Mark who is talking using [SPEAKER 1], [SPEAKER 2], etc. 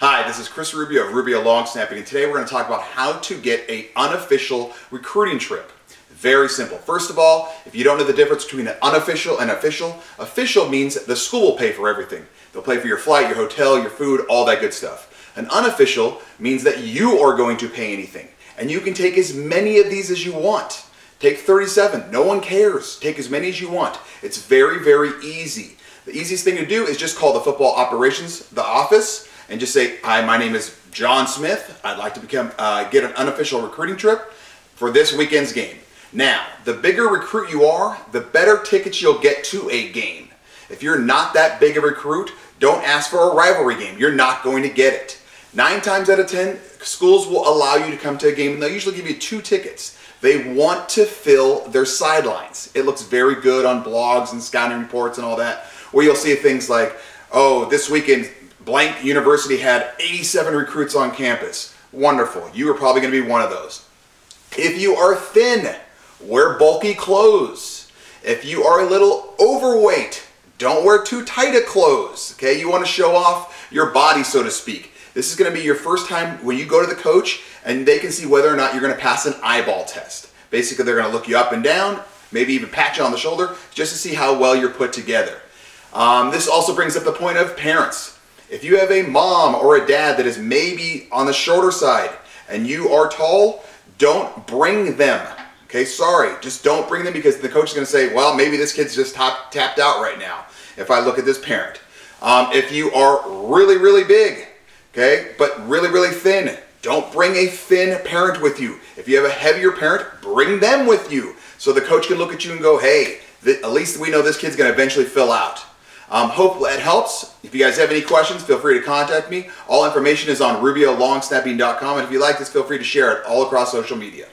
[SPEAKER 1] Hi, this is Chris Rubio of Rubio Long Snapping, and today we're going to talk about how to get a unofficial recruiting trip. Very simple. First of all, if you don't know the difference between an unofficial and official, official means the school will pay for everything. They'll pay for your flight, your hotel, your food, all that good stuff. An unofficial means that you are going to pay anything, and you can take as many of these as you want. Take 37. No one cares. Take as many as you want. It's very, very easy. The easiest thing to do is just call the football operations, the office, and just say, "Hi, my name is John Smith. I'd like to become uh, get an unofficial recruiting trip for this weekend's game." Now, the bigger recruit you are, the better tickets you'll get to a game. If you're not that big a recruit, don't ask for a rivalry game. You're not going to get it. Nine times out of ten, schools will allow you to come to a game, and they'll usually give you two tickets. They want to fill their sidelines. It looks very good on blogs and scouting reports and all that, where you'll see things like, oh, this weekend, blank university had 87 recruits on campus. Wonderful. You are probably going to be one of those. If you are thin, wear bulky clothes. If you are a little overweight, don't wear too tight of clothes. Okay, you want to show off your body, so to speak. This is going to be your first time when you go to the coach and they can see whether or not you're going to pass an eyeball test. Basically, they're going to look you up and down, maybe even pat you on the shoulder, just to see how well you're put together. Um, this also brings up the point of parents. If you have a mom or a dad that is maybe on the shorter side and you are tall, don't bring them. Okay, sorry, just don't bring them because the coach is going to say, well, maybe this kid's just top, tapped out right now if I look at this parent. Um, if you are really, really big, okay, but really, really thin. Don't bring a thin parent with you. If you have a heavier parent, bring them with you so the coach can look at you and go, hey, at least we know this kid's going to eventually fill out. Um, hope that helps. If you guys have any questions, feel free to contact me. All information is on rubiolongsnapping.com, and if you like this, feel free to share it all across social media.